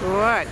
Good.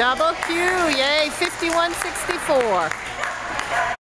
Double Q, yay, 5164.